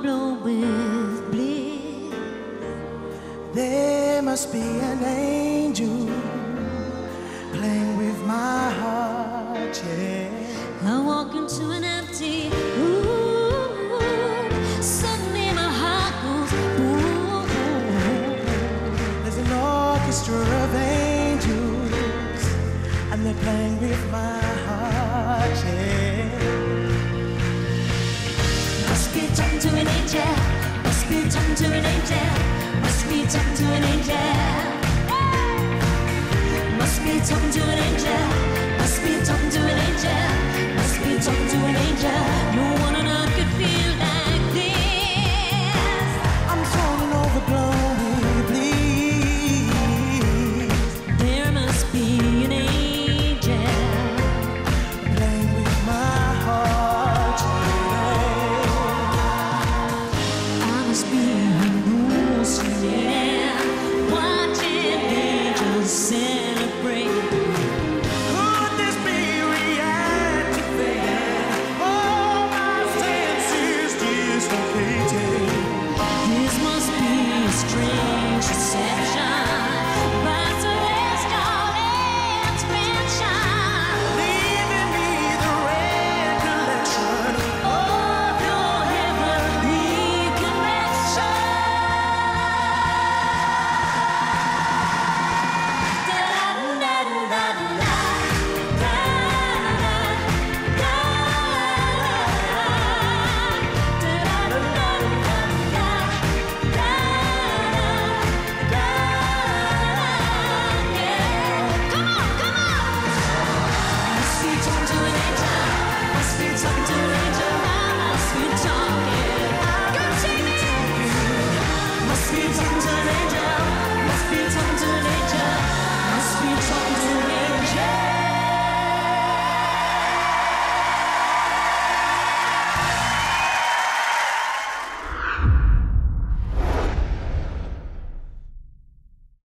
overflow with bliss. There must be an angel playing with my heart, yeah. I walk into an empty talking to an angel. Must be talking to an angel. Must be talking to an angel. Must be talking to an angel. No one on earth could feel like this. I'm please. There must be an angel playing with my heart. I must. Jesus.